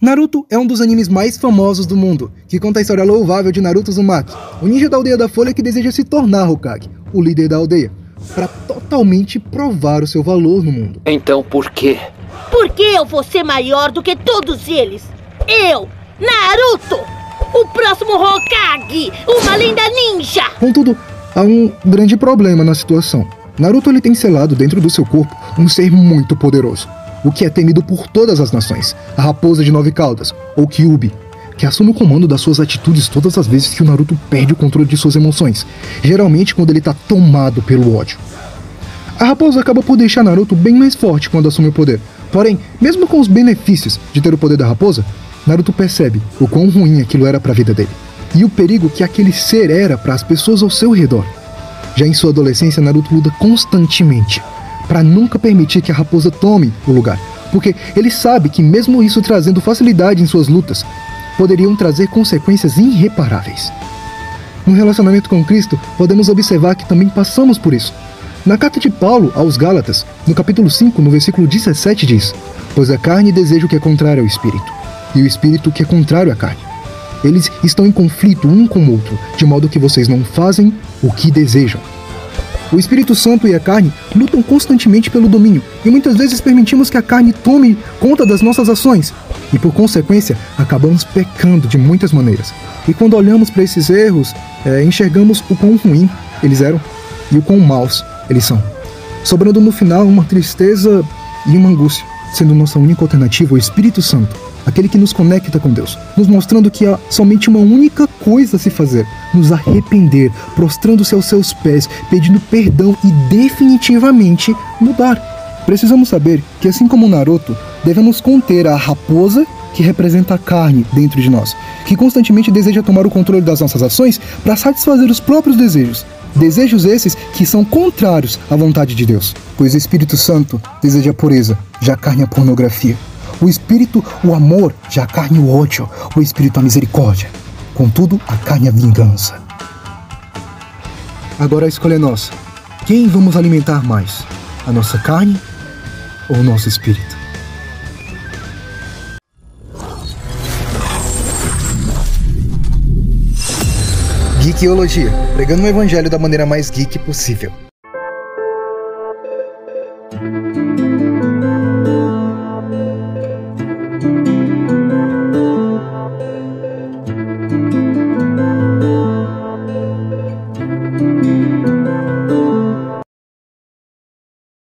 Naruto é um dos animes mais famosos do mundo, que conta a história louvável de Naruto Uzumaki, o ninja da aldeia da Folha que deseja se tornar Hokage, o líder da aldeia, para totalmente provar o seu valor no mundo. Então por quê? Porque eu vou ser maior do que todos eles. Eu, Naruto, o próximo Hokage, uma lenda ninja. Contudo, há um grande problema na situação. Naruto ele tem selado dentro do seu corpo um ser muito poderoso, o que é temido por todas as nações, a raposa de nove caudas, ou Kyuubi, que assume o comando das suas atitudes todas as vezes que o Naruto perde o controle de suas emoções, geralmente quando ele está tomado pelo ódio. A raposa acaba por deixar Naruto bem mais forte quando assume o poder, porém, mesmo com os benefícios de ter o poder da raposa, Naruto percebe o quão ruim aquilo era para a vida dele e o perigo que aquele ser era para as pessoas ao seu redor. Já em sua adolescência, Naruto luta constantemente para nunca permitir que a raposa tome o lugar, porque ele sabe que, mesmo isso trazendo facilidade em suas lutas, poderiam trazer consequências irreparáveis. No relacionamento com Cristo, podemos observar que também passamos por isso. Na carta de Paulo aos Gálatas, no capítulo 5, no versículo 17, diz: Pois a carne deseja o que é contrário ao espírito, e o espírito o que é contrário à carne. Eles estão em conflito um com o outro, de modo que vocês não fazem o que desejam. O Espírito Santo e a carne lutam constantemente pelo domínio e muitas vezes permitimos que a carne tome conta das nossas ações. E, por consequência, acabamos pecando de muitas maneiras. E quando olhamos para esses erros, é, enxergamos o quão ruim eles eram e o quão maus eles são, sobrando no final uma tristeza e uma angústia, sendo nossa única alternativa o Espírito Santo aquele que nos conecta com Deus, nos mostrando que há somente uma única coisa a se fazer: nos arrepender, prostrando-se aos seus pés, pedindo perdão e definitivamente mudar. Precisamos saber que, assim como Naruto, devemos conter a raposa que representa a carne dentro de nós, que constantemente deseja tomar o controle das nossas ações para satisfazer os próprios desejos. Desejos esses que são contrários à vontade de Deus, pois o Espírito Santo deseja a pureza, já a carne é a pornografia. O espírito, o amor, já a carne, o ódio. O espírito, a misericórdia. Contudo, a carne, a vingança. Agora a escolha é nossa. Quem vamos alimentar mais? A nossa carne ou o nosso espírito? Geekiologia, pregando o evangelho da maneira mais geek possível.